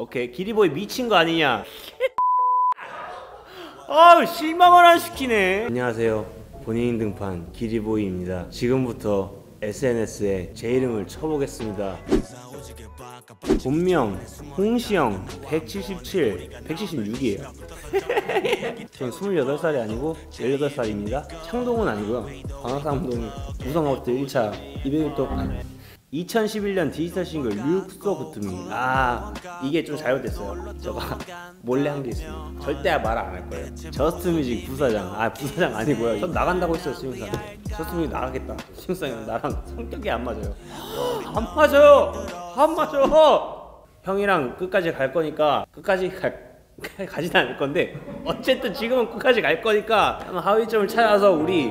오케이 기리보이 미친 거 아니냐? 아우 실망을 안 시키네. 안녕하세요. 본인 등판 기리보이입니다. 지금부터 SNS에 제 이름을 쳐보겠습니다. 본명 홍시영 177 176이에요. 전 28살이 아니고 18살입니다. 창동은 아니고요. 방학상동 우성아웃도 1차 200일 2011년 디지털 싱글 Look So Good To Me 아 이게 좀 잘못됐어요. 저가 몰래 한 게 있습니다 절대 말 안 할 거예요. 저스트뮤직 부사장. 아 부사장 아니고요. 전 나간다고 했어요 스윙스 형. 저스트뮤직 나가겠다. 스윙스 형이랑 나랑 성격이 안 맞아요. 안 맞아요! 안 맞아! 형이랑 끝까지 갈 거니까 끝까지 갈 가지는 않을 건데 어쨌든 지금은 끝까지 갈 거니까 한번 합의점을 찾아서 우리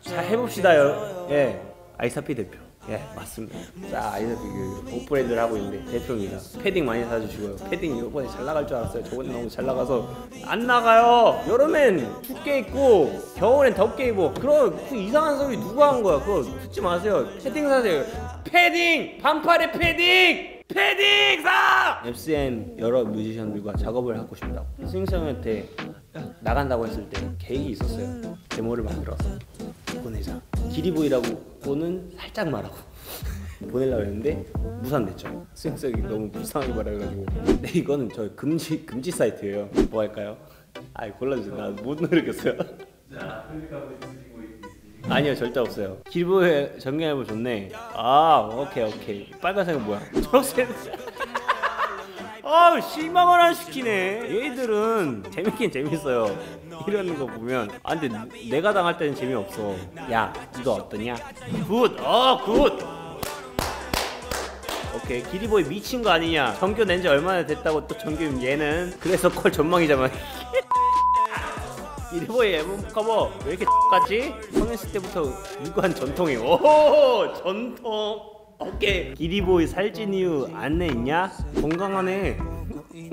잘 해봅시다 요. 예. 아이사피 대표 예 맞습니다. 자 아이사피 그옷 브랜드를 하고 있는데 대표입니다. 패딩 많이 사주시고요. 패딩 이번에 잘 나갈 줄 알았어요. 저번에 너무 잘 나가서. 안 나가요. 여름엔 춥게 입고 겨울엔 덥게 입고. 그런 그 이상한 소리 누가 한 거야? 그거 듣지 마세요. 패딩 사세요. 패딩! 반팔에 패딩! 패딩 사! FCM 여러 뮤지션들과 작업을 하고 싶다고. 스윙스 형한테 나간다고 했을 때 계획이 있었어요. 데모를 만들어서 보내자 기리보이라고는 살짝 말하고 보내려고 했는데 무산됐죠. 스윙성이 너무 불쌍하게 말해가지고. 근데 이거는 저 금지 금지 사이트예요. 뭐 할까요? 아이 골라주세요. 나못 누르겠어요. 아니요 절대 없어요. 길보의 정리해보 좋네. 아 오케이 오케이. 빨간색은 뭐야? 초록색 아우 실망을 안 시키네. 얘들은 재밌긴 재밌어요. 이러는 거 보면 아 근데 내가 당할 때는 재미없어. 야 이거 어떠냐? 굿어굿. 오케이 기리보이 미친 거 아니냐? 정규 낸지 얼마나 됐다고 또 정규 얘는? 그래서 콜 전망이잖아 기리보이 앨범 커버 왜 이렇게 같지? 성했을 때부터 유구한 전통이. 오 전통 오케이 기리보이 살찐 이유 안내 있냐? 건강하네.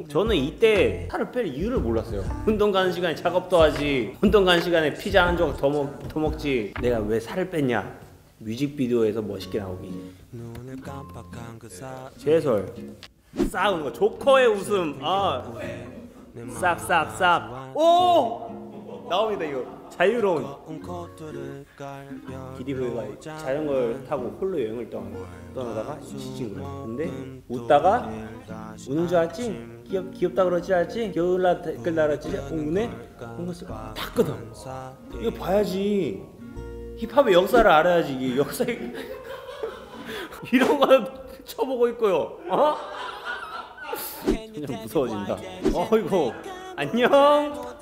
저는 이때 살을 뺄 이유를 몰랐어요. 운동 가는 시간에 작업도 하지. 운동 가는 시간에 피자 한 조각 더, 먹, 더 먹지. 내가 왜 살을 뺐냐? 뮤직비디오에서 멋있게 나오기. 제설. 싸우는 거. 조커의 웃음. 아. 싹싹싹. 오! 나옵니다 이거 자유로운 기디브가 자전거를 타고 홀로 여행을 떠나, 떠나다가 지친 거야 근데 웃다가 우는 줄 알았지? 귀엽, 귀엽다 그러지 않았지? 겨울날 댓글 달았지? 웅네? 홍보스 탔거든 이거 봐야지 힙합의 역사를 알아야지 이게 역사 이런 거 쳐보고 있고요 어? 점점 무서워진다 어이구 안녕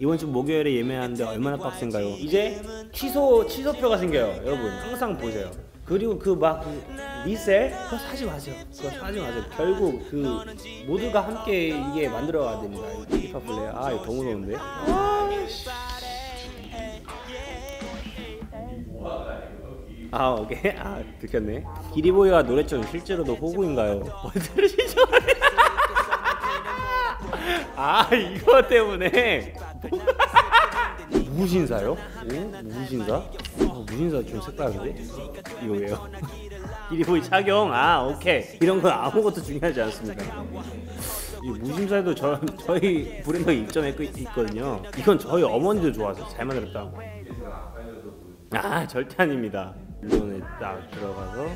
이번 주 목요일에 예매하는데 얼마나 빡센가요? 이제 취소 취소표가 생겨요, 여러분. 항상 보세요. 그리고 그막그 리셀 그거 사지 마세요. 그거 사지 마세요. 결국 그 모두가 함께 이게 만들어가야 됩니다. 힙합 플레이어. 아 이거 더 무서운데. 아 오케이 아 들켰네. 기리보이가 노래처럼 실제로도 호구인가요? 뭐 들으시죠? 아 이거 때문에 무신사요? 오? 무신사? 아, 무신사 좀 색다른데? 이거 왜요? 기리보이 착용? 아 오케이 이런 건 아무것도 중요하지 않습니다 이 무신사에도 저, 저희 브랜드가 입점해 있거든요 이건 저희 어머니도 좋아서 잘 만들었다 아 절대 아닙니다 물론에 딱 들어가서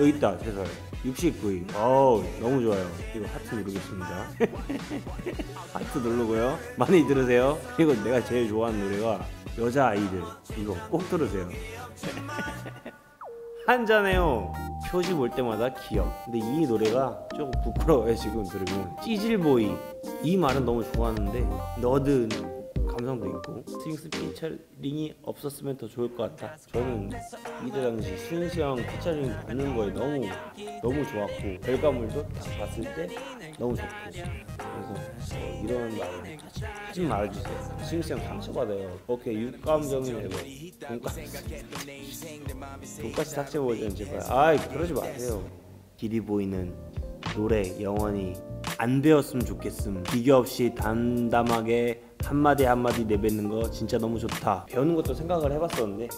여기 있다 제설 69위 어우 너무 좋아요. 이거 하트 누르겠습니다. 하트 누르고요. 많이 들으세요. 그리고 내가 제일 좋아하는 노래가 여자 아이들. 이거 꼭 들으세요. 한잔해요. 표지 볼 때마다 귀여워 근데 이 노래가 조금 부끄러워요 지금 들으면. 찌질보이. 이 말은 너무 좋아하는데 nerd한 감성도 있고 스윙스 피처링이 없었으면 더 좋을 것 같다. 저는 이때 당시 스윙스 형 피처링 받는 거에 너무 너무 좋았고 결과물도 딱 봤을 때 너무 좋고. 그래서 어, 이런 말을 하지 말아주세요. 스윙스 형 상처받아요. 오케이 육감정인 해봐. 돈까스. 돈까스 삭제 버전 제발. 아이 그러지 마세요. 기리보이는 노래 영원히 안 배웠으면 좋겠음. 기교 없이 담담하게 한마디 한마디 내뱉는 거 진짜 너무 좋다 배우는 것도 생각을 해봤었는데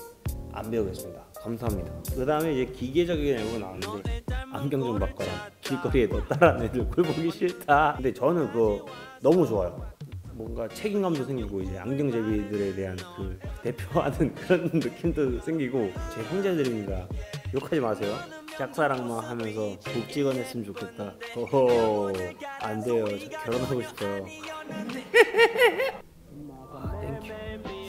안 배우겠습니다 감사합니다 그 다음에 이제 기계적인 앨범 나왔는데 안경 좀 바꿔라 길거리에 너 따라하는 애들 꼴 보기 싫다. 근데 저는 그거 너무 좋아요. 뭔가 책임감도 생기고 이제 안경제비들에 대한 그 대표하는 그런 느낌도 생기고 제 형제들입니다. 욕하지 마세요. 짝사랑만 하면서 복직원 했으면 좋겠다. 호호 안 돼요. 저 결혼하고 싶어요.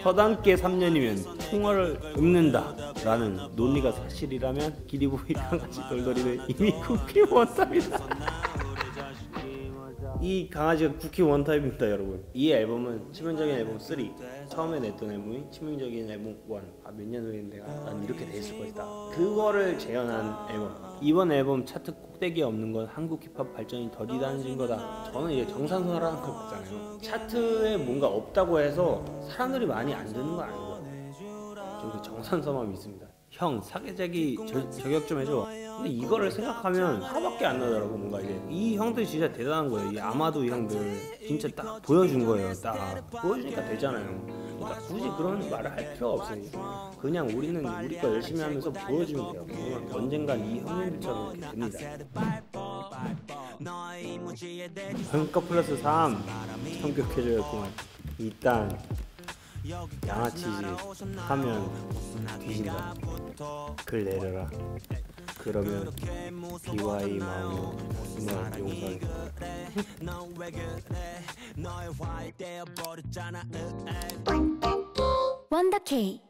서당계 3년이면 총알을 읊는다 라는 논리가 사실이라면 기리보이 강아지 돌돌이는 이미 쿠키 원탑이다. 이 강아지가 쿠키 원타입입니다 여러분. 이 앨범은 치명적인 앨범 3 처음에 냈던 앨범이 치명적인 앨범 1 아, 몇 년 후에 내가 난 이렇게 돼 있을 것이다. 그거를 재현한 앨범. 이번 앨범 차트 꼭대기에 없는 건 한국 힙합 발전이 더디다는 증거다. 저는 이제 정상선화라는 걸 봤잖아요. 차트에 뭔가 없다고 해서 사람들이 많이 안 듣는 건 아니고 저그 정산서만 믿습니다. 형 사계자기 저, 저격 좀 해줘. 근데 이거를 생각하면 하밖에 안 나더라고 뭔가 이게 이 형들 진짜 대단한 거예요. 이 아마도 이 형들 진짜 딱 보여준 거예요. 딱 보여주니까 되잖아요. 그러니까 굳이 그런 말을 할 필요가 없어요. 그냥 우리는 우리 거 열심히 하면서 보여주면 돼요. 그러면 언젠간 이 형님들처럼 이렇게 됩니다. 평가 플러스 3 성격해줘야겠구만. 일단 양아치지 하면 뒤진다. 글 내려라. 그러면 BY 마음으로 정말 용서해 원더케이